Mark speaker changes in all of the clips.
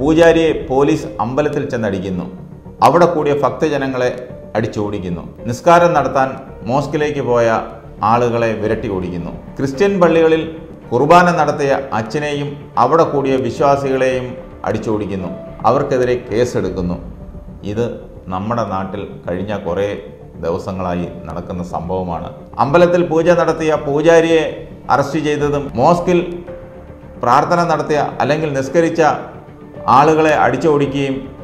Speaker 1: പൂജാരിയെ police അമ്പലത്തിൽ ചെന്നടിക്കുന്നു. അവിടെ കൂടിയ ഭക്തജനങ്ങളെ അടിച്ചോടിക്കുന്നു. നിസ്കാരം നടത്താൻ മോസ്കിലേക്ക് പോയ ആളുകളെ വിരട്ടി ഓടിക്കുന്നു. ക്രിസ്ത്യൻ പള്ളികളിൽ കുർബാന നടത്തിയ അച്ഛനെയും അവിടെ കൂടിയ വിശ്വാസികളെയും അടിച്ചോടിക്കുന്നു. അവർക്കെതിരെ കേസെടുക്കുന്നു. ഇത് നമ്മുടെ നാട്ടിൽ കഴിഞ്ഞ കുറേ ദിവസങ്ങളായി നടക്കുന്ന സംഭവമാണ്. അമ്പലത്തിൽ പൂജ നടത്തിയ പൂജാരിയെ അറസ്റ്റ് ചെയ്തതും മോസ്കിൽ പ്രാർത്ഥന നടത്തിയ അല്ലെങ്കിൽ നിസ്കരിച്ച ആളുകളെ അടിച്ചോടിക്കുകയും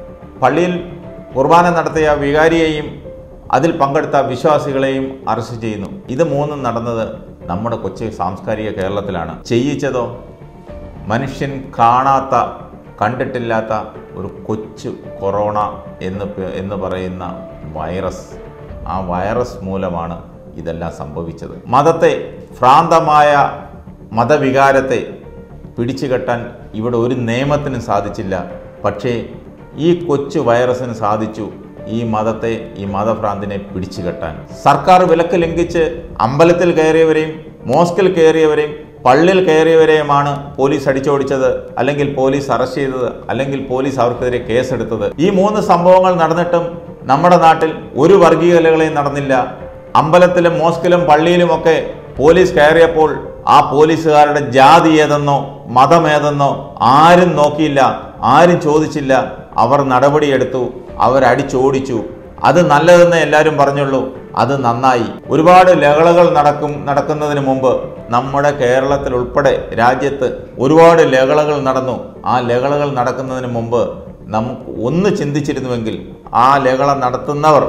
Speaker 1: പള്ളിയിൽ കുർബാന നടത്തിയ വികാരിയെയും അതിൽ പങ്കെടുത്ത വിശ്വാസികളെയും അറസ്റ്റ് ചെയ്യുന്നു. ഇത് മൂന്നും നടന്നത് നമ്മുടെ കൊച്ചു സാംസ്കാരിക കേരളത്തിലാണ്. ചെയ്യിച്ചതോ മനുഷ്യൻ കാണാത്ത കണ്ടിട്ടില്ലാത്ത ഒരു കൊച്ചു കൊറോണ എന്ന് എന്ന് പറയുന്ന വൈറസ്. ആ വൈറസ് മൂലമാണ് ഇതെല്ലാം സംഭവിച്ചത്. മതത്തെ ഭ്രാന്തമായ മതവികാരത്തെ പിടിച്ചുകെട്ടാൻ ഇവിടെ ഒരു നിയമത്തിനും സാധിച്ചില്ല. പക്ഷേ ഈ കൊച്ചു വൈറസിന് സാധിച്ചു ഈ മതത്തെ ഈ മതഭ്രാന്തിനെ പിടിച്ചു കെട്ടാൻ. സർക്കാർ വിലക്ക് ലംഘിച്ച് അമ്പലത്തിൽ കയറിയവരെയും മോസ്കിൽ കയറിയവരെയും പള്ളിയിൽ കയറിയവരെയുമാണ് പോലീസ് അടിച്ചോടിച്ചത് അല്ലെങ്കിൽ പോലീസ് അറസ്റ്റ് ചെയ്തത് അല്ലെങ്കിൽ പോലീസ് അവർക്കെതിരെ കേസെടുത്തത്. ഈ മൂന്ന് സംഭവങ്ങൾ നടന്നിട്ടും നമ്മുടെ നാട്ടിൽ ഒരു വർഗീയതകളെയും നടന്നില്ല. അമ്പലത്തിലും മോസ്കിലും പള്ളിയിലുമൊക്കെ പോലീസ് കയറിയപ്പോൾ ആ പോലീസുകാരുടെ ജാതി ഏതെന്നോ മതമേതെന്നോ ആരും നോക്കിയില്ല ആരും ചോദിച്ചില്ല. അവർ നടപടിയെടുത്തു അവരടിച്ചോടിച്ചു അത് നല്ലതെന്ന് എല്ലാവരും പറഞ്ഞുള്ളൂ. അത് നന്നായി. ഒരുപാട് ലഹളകൾ നടക്കും നടക്കുന്നതിന് മുമ്പ് നമ്മുടെ കേരളത്തിൽ ഉൾപ്പെടെ രാജ്യത്ത് ഒരുപാട് ലഹളകൾ നടന്നു. ആ ലഹളകൾ നടക്കുന്നതിന് മുമ്പ് നമുക്ക് ഒന്ന് ചിന്തിച്ചിരുന്നുവെങ്കിൽ ആ ലഹള നടത്തുന്നവർ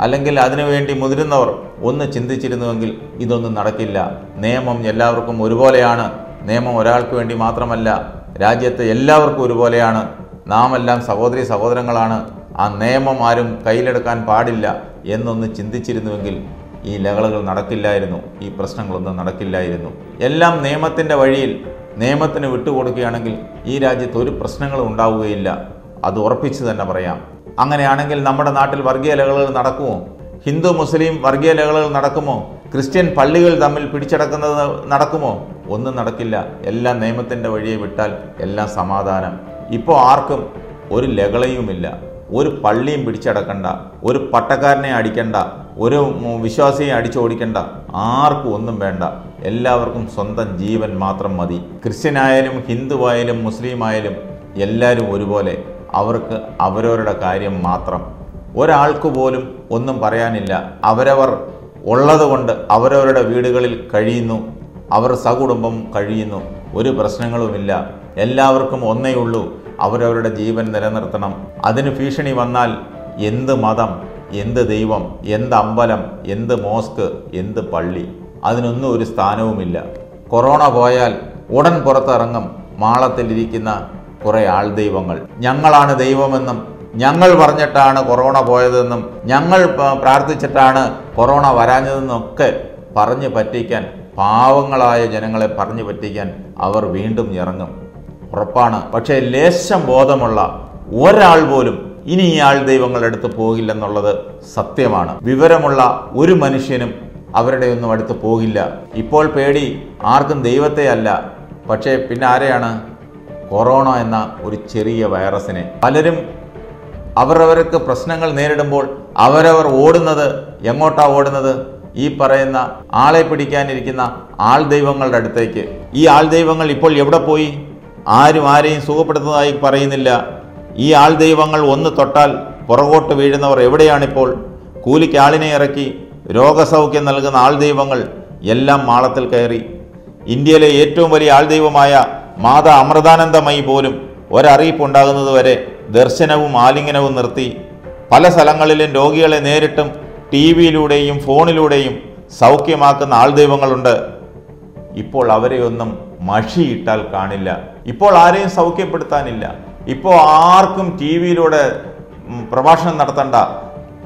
Speaker 1: അല്ലെങ്കിൽ അതിനുവേണ്ടി മുതിരുന്നവർ ഒന്ന് ചിന്തിച്ചിരുന്നുവെങ്കിൽ ഇതൊന്നും നടക്കില്ല. നിയമം എല്ലാവർക്കും ഒരുപോലെയാണ്. നിയമം ഒരാൾക്ക് വേണ്ടി മാത്രമല്ല രാജ്യത്തെ എല്ലാവർക്കും ഒരുപോലെയാണ്. നാം എല്ലാം സഹോദരി സഹോദരങ്ങളാണ്. ആ നിയമം ആരും കയ്യിലെടുക്കാൻ പാടില്ല എന്നൊന്ന് ചിന്തിച്ചിരുന്നുവെങ്കിൽ ഈ ലഹളകൾ നടക്കില്ലായിരുന്നു ഈ പ്രശ്നങ്ങളൊന്നും നടക്കില്ലായിരുന്നു. എല്ലാം നിയമത്തിന്റെ വഴിയിൽ നിയമത്തിന് വിട്ടുകൊടുക്കുകയാണെങ്കിൽ ഈ രാജ്യത്ത് ഒരു പ്രശ്നങ്ങളും ഉണ്ടാവുകയില്ല. അത് ഉറപ്പിച്ച് തന്നെ പറയാം. അങ്ങനെയാണെങ്കിൽ നമ്മുടെ നാട്ടിൽ വർഗീയ ലഹളകൾ നടക്കുമോ? ഹിന്ദു മുസ്ലിം വർഗീയ ലഹളകൾ നടക്കുമോ? ക്രിസ്ത്യൻ പള്ളികൾ തമ്മിൽ പിടിച്ചടക്കുന്നത് നടക്കുമോ? ഒന്നും നടക്കില്ല. എല്ലാം നിയമത്തിന്റെ വഴിയെ വിട്ടാൽ എല്ലാം സമാധാനം. ഇപ്പോൾ ആർക്കും ഒരു ലഹളയുമില്ല. ഒരു പള്ളിയും പിടിച്ചടക്കണ്ട. ഒരു പട്ടക്കാരനെ അടിക്കണ്ട. ഒരു വിശ്വാസിയെ അടിച്ചോടിക്കണ്ട. ആർക്കും ഒന്നും വേണ്ട. എല്ലാവർക്കും സ്വന്തം ജീവൻ മാത്രം മതി. ക്രിസ്ത്യനായാലും ഹിന്ദുവായാലും മുസ്ലിം ആയാലും എല്ലാവരും ഒരുപോലെ. അവർക്ക് അവരവരുടെ കാര്യം മാത്രം. ഒരാൾക്ക് പോലും ഒന്നും പറയാനില്ല. അവരവർ ഉള്ളതുകൊണ്ട് അവരവരുടെ വീടുകളിൽ കഴിയുന്നു. അവർ സകുടുംബം കഴിയുന്നു. ഒരു പ്രശ്നങ്ങളുമില്ല. എല്ലാവർക്കും ഒന്നേ ഉള്ളൂ. അവരവരുടെ ജീവൻ നിലനിർത്തണം. അതിന് ഭീഷണി വന്നാൽ എന്ത് മതം എന്ത് ദൈവം എന്ത് അമ്പലം എന്ത് മോസ്ക് എന്ത് പള്ളി? അതിനൊന്നും ഒരു സ്ഥാനവുമില്ല. കൊറോണ പോയാൽ ഉടൻ പുറത്തിറങ്ങും. മാളത്തിലിരിക്കുന്ന കുറേ ആൾ ദൈവങ്ങൾ. ഞങ്ങളാണ് ദൈവമെന്നും ഞങ്ങൾ പറഞ്ഞിട്ടാണ് കൊറോണ പോയതെന്നും ഞങ്ങൾ പ്രാർത്ഥിച്ചിട്ടാണ് കൊറോണ വരാഞ്ഞതെന്നും ഒക്കെ പറഞ്ഞു പറ്റിക്കാൻ പാവങ്ങളായ ജനങ്ങളെ പറഞ്ഞു പറ്റിക്കാൻ അവർ വീണ്ടും ഇറങ്ങും. ഉറപ്പാണ്. പക്ഷേ ലേശം ബോധമുള്ള ഒരാൾ പോലും ഇനി ഈ ആൾ ദൈവങ്ങളുടെ അടുത്ത് പോകില്ലെന്നുള്ളത് സത്യമാണ്. വിവരമുള്ള ഒരു മനുഷ്യനും അവരുടെ ഒന്നും അടുത്ത് പോകില്ല. ഇപ്പോൾ പേടി ആർക്കും ദൈവത്തെ അല്ല പക്ഷേ പിന്നെ ആരെയാണ്? കൊറോണ എന്ന ഒരു ചെറിയ വൈറസിനെ പലരും അവരവർക്ക് പ്രശ്നങ്ങൾ നേരിടുമ്പോൾ അവരവർ ഓടുന്നത് എങ്ങോട്ടാ ഓടുന്നത്? ഈ പറയുന്ന ആളെ പിടിക്കാനിരിക്കുന്ന ആൾ ദൈവങ്ങളുടെ അടുത്തേക്ക്. ഈ ആൾ ദൈവങ്ങൾ ഇപ്പോൾ എവിടെ പോയി? ആരും ആരെയും സുഖപ്പെടുത്തുന്നതായി പറയുന്നില്ല. ഈ ആൾ ദൈവങ്ങൾ ഒന്ന് തൊട്ടാൽ പുറകോട്ട് വീഴുന്നവർ എവിടെയാണിപ്പോൾ? കൂലിക്ക് ആളിനെ ഇറക്കി രോഗസൗഖ്യം നൽകുന്ന ആൾ ദൈവങ്ങൾ എല്ലാം മാളത്തിൽ കയറി. ഇന്ത്യയിലെ ഏറ്റവും വലിയ ആൾ ദൈവമായ മാതാ അമൃതാനന്ദമയി പോലും ഒരറിയിപ്പുണ്ടാകുന്നതുവരെ ദർശനവും ആലിംഗനവും നിർത്തി പല സ്ഥലങ്ങളിലും രോഗികളെ നേരിട്ടും ടി വിയിലൂടെയും ഫോണിലൂടെയും സൗഖ്യമാക്കുന്ന ആൾ ദൈവങ്ങളുണ്ട്. ഇപ്പോൾ അവരെയൊന്നും മഷിയിട്ടാൽ കാണില്ല. ഇപ്പോൾ ആരെയും സൗഖ്യപ്പെടുത്താനില്ല. ഇപ്പോൾ ആർക്കും ടി വിയിലൂടെ പ്രഭാഷണം നടത്തണ്ട.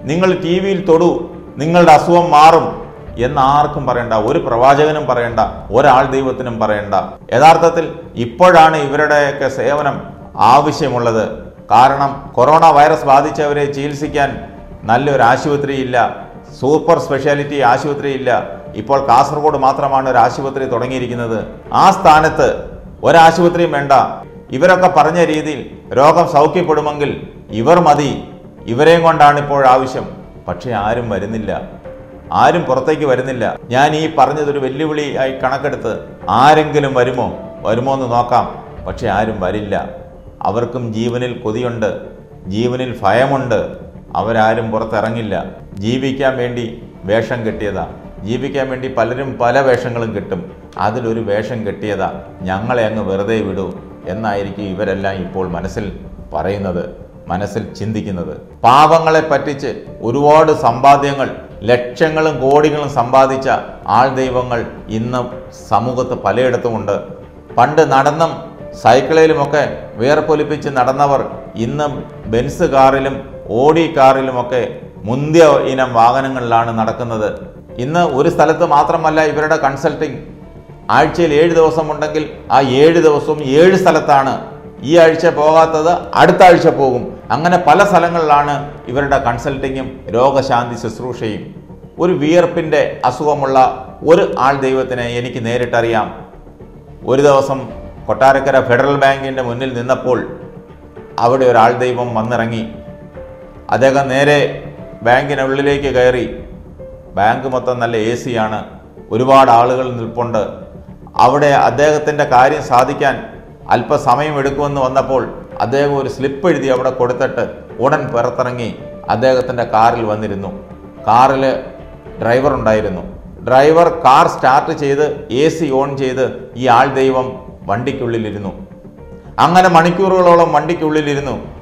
Speaker 1: നിങ്ങൾ ടി വിയിൽ തൊടൂ. നിങ്ങളുടെ അസുഖം മാറും. എന്ന് ആർക്കും പറയണ്ട ഒരു പ്രവാചകനും പറയണ്ട ഒരാൾ ദൈവത്തിനും പറയണ്ട. യഥാർത്ഥത്തിൽ ഇപ്പോഴാണ് ഇവരുടെയൊക്കെ സേവനം ആവശ്യമുള്ളത്. കാരണം കൊറോണ വൈറസ് ബാധിച്ചവരെ ചികിത്സിക്കാൻ നല്ലൊരു ആശുപത്രിയില്ല സൂപ്പർ സ്പെഷ്യാലിറ്റി ആശുപത്രിയില്ല. ഇപ്പോൾ കാസർഗോഡ് മാത്രമാണ് ഒരു ആശുപത്രി തുടങ്ങിയിരിക്കുന്നത്. ആ സ്ഥാനത്ത് ഒരാശുപത്രിയും വേണ്ട. ഇവരൊക്കെ പറഞ്ഞ രീതിയിൽ രോഗം സൗഖ്യപ്പെടുമെങ്കിൽ ഇവർ മതി. ഇവരെയും കൊണ്ടാണ് ഇപ്പോൾ ആവശ്യം. പക്ഷേ ആരും വരുന്നില്ല. ആരും പുറത്തേക്ക് വരുന്നില്ല. ഞാൻ ഈ പറഞ്ഞതൊരു വെല്ലുവിളി ആയി കണക്കെടുത്ത് ആരെങ്കിലും വരുമോ? വരുമോ എന്ന് നോക്കാം. പക്ഷെ ആരും വരില്ല. അവർക്കും ജീവനിൽ കൊതിയുണ്ട്. ജീവനിൽ ഭയമുണ്ട്. അവരാരും പുറത്തിറങ്ങില്ല. ജീവിക്കാൻ വേണ്ടി വേഷം കെട്ടിയതാ. ജീവിക്കാൻ വേണ്ടി പലരും പല വേഷങ്ങളും കിട്ടും. അതിലൊരു വേഷം കെട്ടിയതാ. ഞങ്ങളെ അങ്ങ് വെറുതെ വിടൂ എന്നായിരിക്കും ഇവരെല്ലാം ഇപ്പോൾ മനസ്സിൽ പറയുന്നത് മനസ്സിൽ ചിന്തിക്കുന്നത്. പാവങ്ങളെ പറ്റിച്ച് ഒരുപാട് സമ്പാദ്യങ്ങൾ ലക്ഷങ്ങളും കോടികളും സമ്പാദിച്ച ആൾ ദൈവങ്ങൾ ഇന്ന് സമൂഹത്ത് പലയിടത്തുമുണ്ട്. പണ്ട് നടന്നും സൈക്കിളിലുമൊക്കെ വിയർപ്പൊലിപ്പിച്ച് നടന്നവർ ഇന്ന് ബെൻസ് കാറിലും ഓടി കാറിലുമൊക്കെ മുന്തിയ ഇനം വാഹനങ്ങളിലാണ് നടക്കുന്നത്. ഇന്ന് ഒരു സ്ഥലത്ത് മാത്രമല്ല ഇവരുടെ കൺസൾട്ടിങ്. ആഴ്ചയിൽ ഏഴ് ദിവസം ഉണ്ടെങ്കിൽ ആ ഏഴ് ദിവസവും ഏഴ് സ്ഥലത്താണ് ഈ ആഴ്ച പോകാത്തത് അടുത്ത ആഴ്ച പോകും. അങ്ങനെ പല സ്ഥലങ്ങളിലാണ് ഇവരുടെ കൺസൾട്ടിങ്ങും രോഗശാന്തി ശുശ്രൂഷയും. ഒരു വിയർപ്പിന്റെ അസുഖമുള്ള ഒരു ആൾ ദൈവത്തിനെ എനിക്ക് നേരിട്ടറിയാം. ഒരു ദിവസം കൊട്ടാരക്കര ഫെഡറൽ ബാങ്കിന്റെ മുന്നിൽ നിന്നപ്പോൾ അവിടെ ഒരാൾ ദൈവം വന്നിറങ്ങി. അദ്ദേഹം നേരെ ബാങ്കിനുള്ളിലേക്ക് കയറി. ബാങ്ക് മൊത്തം നല്ല എ സിയാണ് ഒരുപാട് ആളുകൾ നിൽപ്പുണ്ട്. അവിടെ അദ്ദേഹത്തിന്റെ കാര്യം സാധിക്കാൻ അല്പസമയം എടുക്കുമെന്ന് വന്നപ്പോൾ അദ്ദേഹം ഒരു സ്ലിപ്പ് എഴുതി അവിടെ കൊടുത്തിട്ട് ഉടൻ പുറത്തിറങ്ങി അദ്ദേഹത്തിന്റെ കാറിൽ വന്നിരുന്നു. കാറിൽ ഡ്രൈവർ ഉണ്ടായിരുന്നു. ഡ്രൈവർ കാർ സ്റ്റാർട്ട് ചെയ്ത് എ സി ഓൺ ചെയ്ത് ഈ ആൾ ദൈവം വണ്ടിക്കുള്ളിലിരുന്നു. അങ്ങനെ മണിക്കൂറുകളോളം വണ്ടിക്കുള്ളിലിരുന്നു.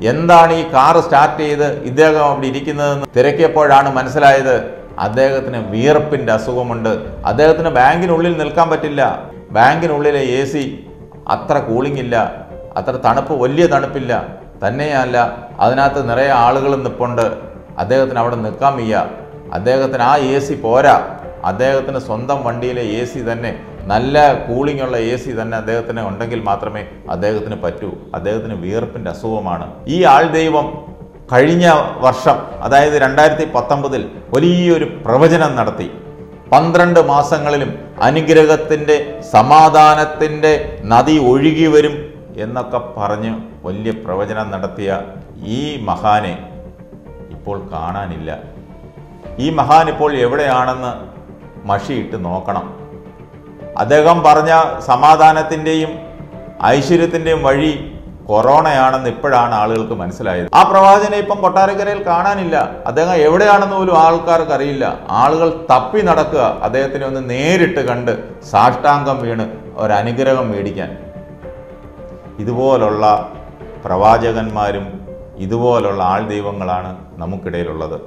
Speaker 1: എന്താണ് ഈ കാർ സ്റ്റാർട്ട് ചെയ്ത് ഇദ്ദേഹം അവിടെ ഇരിക്കുന്നതെന്ന് തിരക്കിയപ്പോഴാണ് മനസ്സിലായത് അദ്ദേഹത്തിന് വിയർപ്പിന്റെ അസുഖമുണ്ട്. അദ്ദേഹത്തിന് ബാങ്കിനുള്ളിൽ നിൽക്കാൻ പറ്റില്ല. ബാങ്കിനുള്ളിലെ എ സി അത്ര കൂളിംഗ് ഇല്ല. അത്ര തണുപ്പ് വലിയ തണുപ്പില്ല. തന്നെയല്ല അതിനകത്ത് നിറയെ ആളുകൾ നിൽപ്പുണ്ട് അദ്ദേഹത്തിന് അവിടെ നിൽക്കാൻ വയ്യ. അദ്ദേഹത്തിന് ആ എ സി പോരാ. അദ്ദേഹത്തിന് സ്വന്തം വണ്ടിയിലെ എ സി തന്നെ നല്ല കൂളിംഗ് ഉള്ള എ സി തന്നെ അദ്ദേഹത്തിന് ഉണ്ടെങ്കിൽ മാത്രമേ അദ്ദേഹത്തിന് പറ്റൂ. അദ്ദേഹത്തിന് വിയർപ്പിന്റെ അസുഖമാണ്. ഈ ആൾ ദൈവം കഴിഞ്ഞ വർഷം അതായത് രണ്ടായിരത്തി പത്തൊമ്പതിൽ വലിയൊരു പ്രവചനം നടത്തി. പന്ത്രണ്ട് മാസങ്ങളിലും അനുഗ്രഹത്തിന്റെ സമാധാനത്തിന്റെ നദി ഒഴുകി വരും എന്നൊക്കെ പറഞ്ഞ് വലിയ പ്രവചനം നടത്തിയ ഈ മഹാനെ ഇപ്പോൾ കാണാനില്ല. ഈ മഹാൻ ഇപ്പോൾ എവിടെയാണെന്ന് മഷിയിട്ട് നോക്കണം. അദ്ദേഹം പറഞ്ഞ സമാധാനത്തിന്റെയും ഐശ്വര്യത്തിന്റെയും വഴി കൊറോണയാണെന്ന് ഇപ്പോഴാണ് ആളുകൾക്ക് മനസ്സിലായത്. ആ പ്രവാചനെ ഇപ്പം കൊട്ടാരക്കരയിൽ കാണാനില്ല. അദ്ദേഹം എവിടെയാണെന്ന് പോലും ആൾക്കാർക്ക് അറിയില്ല. ആളുകൾ തപ്പി നടക്കുക. അദ്ദേഹത്തിനെ ഒന്ന് നേരിട്ട് കണ്ട് സാഷ്ടാംഗം വീണ് ഒരനുഗ്രഹം മേടിക്കാൻ. ഇതുപോലുള്ള പ്രവാചകന്മാരും ഇതുപോലുള്ള ആൾ ദൈവങ്ങളാണ് നമുക്കിടയിലുള്ളത്.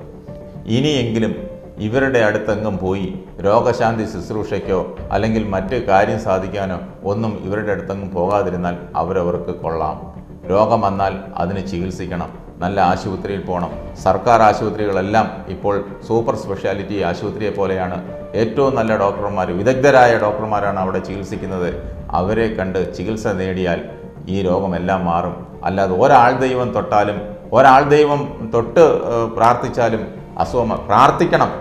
Speaker 1: ഇനിയെങ്കിലും ഇവരുടെ അടുത്തെങ്ങും പോയി രോഗശാന്തി ശുശ്രൂഷയ്ക്കോ അല്ലെങ്കിൽ മറ്റ് കാര്യം സാധിക്കാനോ ഒന്നും ഇവരുടെ അടുത്തെങ്ങും പോകാതിരുന്നാൽ അവരവർക്ക് കൊള്ളാം. രോഗം വന്നാൽ അതിന് ചികിത്സിക്കണം. നല്ല ആശുപത്രിയിൽ പോകണം. സർക്കാർ ആശുപത്രികളെല്ലാം ഇപ്പോൾ സൂപ്പർ സ്പെഷ്യാലിറ്റി ആശുപത്രിയെ പോലെയാണ്. ഏറ്റവും നല്ല ഡോക്ടർമാർ വിദഗ്ധരായ ഡോക്ടർമാരാണ് അവിടെ ചികിത്സിക്കുന്നത്. അവരെ കണ്ട് ചികിത്സ നേടിയാൽ ഈ രോഗമെല്ലാം മാറും. അല്ലാതെ ഒരാൾ ദൈവം തൊട്ടാലും ഒരാൾ ദൈവം തൊട്ട് പ്രാർത്ഥിച്ചാലും അസുഖം പ്രാർത്ഥിക്കണം.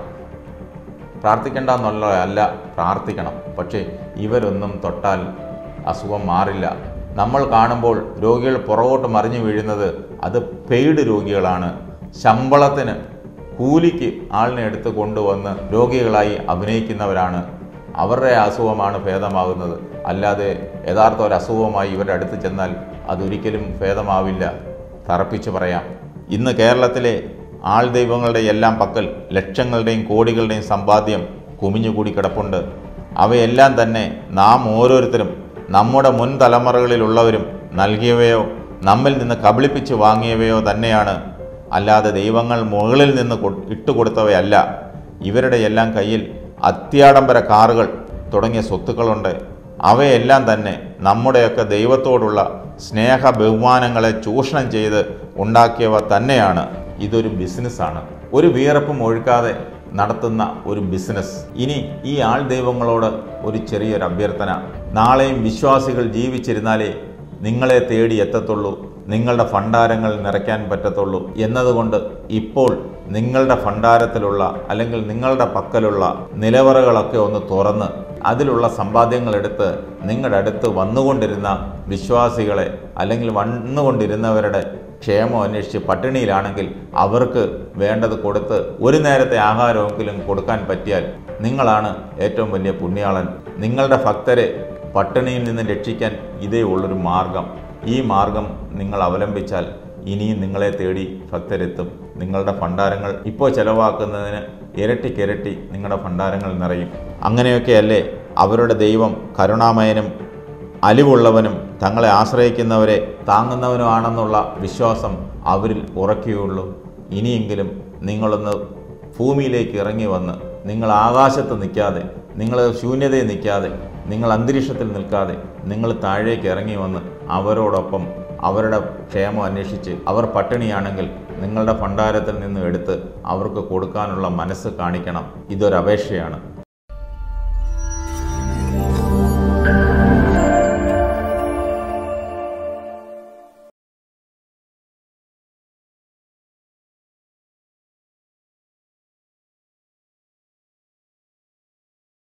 Speaker 1: പ്രാർത്ഥിക്കേണ്ട എന്നുള്ള അല്ല പ്രാർത്ഥിക്കണം. പക്ഷേ ഇവരൊന്നും തൊട്ടാൽ അസുഖം മാറില്ല. നമ്മൾ കാണുമ്പോൾ രോഗികൾ പുറകോട്ട് മറിഞ്ഞു വീഴുന്നത് അത് പെയ്ഡ് രോഗികളാണ്. ശമ്പളത്തിന് കൂലിക്ക് ആളിനെ എടുത്ത് കൊണ്ടുവന്ന് രോഗികളായി അഭിനയിക്കുന്നവരാണ്. അവരുടെ അസുഖമാണ് ഭേദമാകുന്നത്. അല്ലാതെ യഥാർത്ഥ ഒരു അസുഖമായി ഇവരുടെ അടുത്ത് ചെന്നാൽ അതൊരിക്കലും ഭേദമാവില്ല. തറപ്പിച്ച് പറയാം. ഇന്ന് കേരളത്തിലെ ആൾ ദൈവങ്ങളുടെ എല്ലാം പക്കൽ ലക്ഷങ്ങളുടെയും കോടികളുടെയും സമ്പാദ്യം കുമിഞ്ഞുകൂടി കിടപ്പുണ്ട്. അവയെല്ലാം തന്നെ നാം ഓരോരുത്തരും നമ്മുടെ മുൻ തലമുറകളിലുള്ളവരും നൽകിയവയോ നമ്മിൽ നിന്ന് കബളിപ്പിച്ച് വാങ്ങിയവയോ തന്നെയാണ്. അല്ലാതെ ദൈവങ്ങൾ മുകളിൽ നിന്ന് ഇട്ടുകൊടുത്തവയല്ല ഇവരുടെ എല്ലാം കയ്യിൽ അത്യാഡംബര കാറുകൾ തുടങ്ങിയ സ്വത്തുക്കളുണ്ട്. അവയെല്ലാം തന്നെ നമ്മുടെയൊക്കെ ദൈവത്തോടുള്ള സ്നേഹ ബഹുമാനങ്ങളെ ചൂഷണം ചെയ്ത് ഉണ്ടാക്കിയവ തന്നെയാണ് ഇതൊരു ബിസിനസ്സാണ്. ഒരു വിയർപ്പും ഒഴുക്കാതെ നടത്തുന്ന ഒരു ബിസിനസ്. ഇനി ഈ ആൾ ദൈവങ്ങളോട് ഒരു ചെറിയൊരു അഭ്യർത്ഥന. നാളെയും വിശ്വാസികൾ ജീവിച്ചിരുന്നാലേ നിങ്ങളെ തേടി എത്തത്തുള്ളൂ. നിങ്ങളുടെ ഭണ്ഡാരങ്ങൾ നിറയ്ക്കാൻ പറ്റത്തുള്ളൂ എന്നതുകൊണ്ട് ഇപ്പോൾ നിങ്ങളുടെ ഭണ്ഡാരത്തിലുള്ള അല്ലെങ്കിൽ നിങ്ങളുടെ പക്കലുള്ള നിലവറകളൊക്കെ ഒന്ന് തുറന്ന് അതിലുള്ള സമ്പാദ്യങ്ങളെടുത്ത് നിങ്ങളുടെ അടുത്ത് വന്നുകൊണ്ടിരുന്ന വിശ്വാസികളെ അല്ലെങ്കിൽ വന്നുകൊണ്ടിരുന്നവരുടെ ക്ഷേമം അന്വേഷിച്ച് പട്ടിണിയിലാണെങ്കിൽ അവർക്ക് വേണ്ടത് കൊടുത്ത് ഒരു നേരത്തെ ആഹാരമെങ്കിലും കൊടുക്കാൻ പറ്റിയാൽ നിങ്ങളാണ് ഏറ്റവും വലിയ പുണ്യാളൻ. നിങ്ങളുടെ ഭക്തരെ പട്ടിണിയിൽ നിന്ന് രക്ഷിക്കാൻ ഇതേ ഉള്ളൊരു മാർഗം. ഈ മാർഗം നിങ്ങൾ അവലംബിച്ചാൽ ഇനിയും നിങ്ങളെ തേടി ഭക്തരെത്തും. നിങ്ങളുടെ ഭണ്ഡാരങ്ങൾ ഇപ്പോൾ ചെലവാക്കുന്നതിന് ഇരട്ടിക്കിരട്ടി നിങ്ങളുടെ ഭണ്ഡാരങ്ങൾ നിറയും. അങ്ങനെയൊക്കെയല്ലേ അവരുടെ ദൈവം കരുണാമയനും അലിവുള്ളവനും തങ്ങളെ ആശ്രയിക്കുന്നവരെ താങ്ങുന്നവനുമാണെന്നുള്ള വിശ്വാസം അവരിൽ ഉറക്കുകയുള്ളൂ. ഇനിയെങ്കിലും നിങ്ങളൊന്ന് ഭൂമിയിലേക്ക് ഇറങ്ങി വന്ന് നിങ്ങൾ ആകാശത്ത് നിൽക്കാതെ നിങ്ങൾ ശൂന്യതയിൽ നിൽക്കാതെ നിങ്ങൾ അന്തരീക്ഷത്തിൽ നിൽക്കാതെ നിങ്ങൾ താഴേക്ക് ഇറങ്ങി വന്ന് അവരോടൊപ്പം അവരുടെ ക്ഷേമം അന്വേഷിച്ച് അവർ പട്ടിണിയാണെങ്കിൽ നിങ്ങളുടെ ഭണ്ഡാരത്തിൽ നിന്ന് എടുത്ത് അവർക്ക് കൊടുക്കാനുള്ള മനസ്സ് കാണിക്കണം. ഇതൊരപേക്ഷയാണ്.